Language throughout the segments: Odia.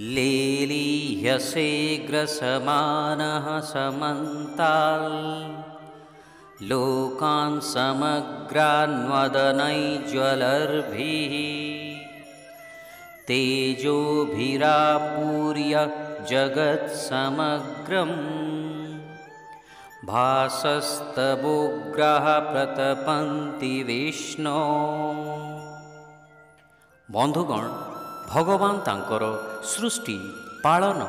लीलीह्यशीघ्रशमानः समन्ताल्। लोकान् समग्रान्वदनैज्वलर्भिः। तेजोभिरापूर्य जगत्समग्रम्। भासस्तबोग्रः प्रतपन्ति विष्णो। बंधुगण ଭଗବାନ ତାଙ୍କର ସୃଷ୍ଟି ପାଳନ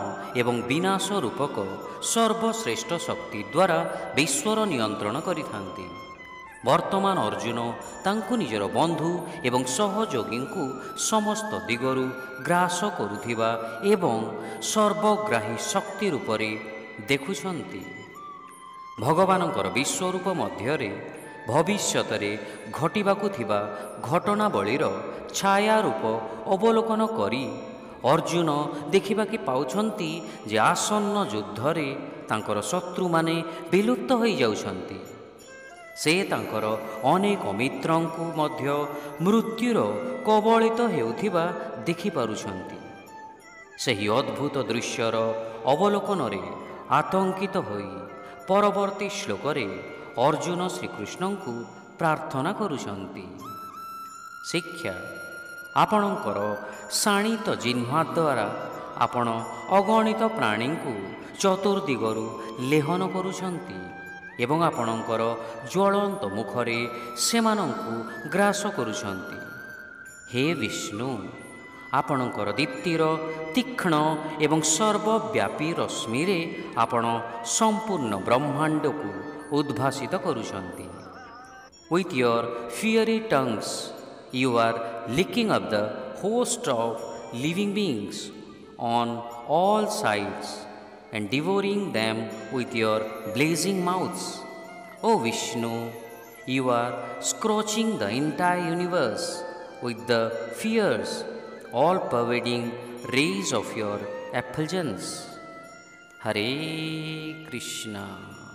ଏବଂ ବିନାଶ ରୂପକ ସର୍ବଶ୍ରେଷ୍ଠ ଶକ୍ତି ଦ୍ୱାରା ବିଶ୍ୱର ନିୟନ୍ତ୍ରଣ କରିଥାନ୍ତି। ବର୍ତ୍ତମାନ ଅର୍ଜୁନ ତାଙ୍କୁ ନିଜର ବନ୍ଧୁ ଏବଂ ସହଯୋଗୀଙ୍କୁ ସମସ୍ତ ଦିଗରୁ ଗ୍ରାସ କରୁଥିବା ଏବଂ ସର୍ବଗ୍ରାହୀ ଶକ୍ତି ରୂପରେ ଦେଖୁଛନ୍ତି। ଭଗବାନଙ୍କର ବିଶ୍ୱରୂପ ମଧ୍ୟରେ ଭବିଷ୍ୟତରେ ଘଟିବାକୁ ଥିବା ଘଟଣାବଳୀର ଛାୟା ରୂପ ଅବଲୋକନ କରି ଅର୍ଜୁନ ଦେଖିବାକୁ ପାଉଛନ୍ତି ଯେ ଆସନ୍ନ ଯୁଦ୍ଧରେ ତାଙ୍କର ଶତ୍ରୁମାନେ ବିଲୁପ୍ତ ହୋଇଯାଉଛନ୍ତି। ସେ ତାଙ୍କର ଅନେକ ମିତ୍ରଙ୍କୁ ମଧ୍ୟ ମୃତ୍ୟୁର କବଳିତ ହେଉଥିବା ଦେଖିପାରୁଛନ୍ତି। ସେହି ଅଦ୍ଭୁତ ଦୃଶ୍ୟର ଅବଲୋକନରେ ଆତଙ୍କିତ ହୋଇ ପରବର୍ତ୍ତୀ ଶ୍ଲୋକରେ ଅର୍ଜୁନ ଶ୍ରୀକୃଷ୍ଣଙ୍କୁ ପ୍ରାର୍ଥନା କରୁଛନ୍ତି। ଶିକ୍ଷା ଆପଣଙ୍କର ଶାଣିତ ଜିହ୍ୱା ଦ୍ୱାରା ଆପଣ ଅଗଣିତ ପ୍ରାଣୀଙ୍କୁ ଚତୁର୍ଦିଗରୁ ଲେହନ କରୁଛନ୍ତି ଏବଂ ଆପଣଙ୍କର ଜ୍ୱଳନ୍ତ ମୁଖରେ ସେମାନଙ୍କୁ ଗ୍ରାସ କରୁଛନ୍ତି। ହେ ବିଷ୍ଣୁ ଆପଣଙ୍କର ଦୀପ୍ତିର ତୀକ୍ଷ୍ଣ ଏବଂ ସର୍ବବ୍ୟାପୀ ରଶ୍ମିରେ ଆପଣ ସମ୍ପୂର୍ଣ୍ଣ ବ୍ରହ୍ମାଣ୍ଡକୁ উদ্ভাসিত করুছন্তি with your fiery tongues you are licking of the host of living beings on all sides and devouring them with your blazing mouths O Vishnu you are scorching the entire universe with the fierce, all pervading rays of your effulgence. Hare Krishna.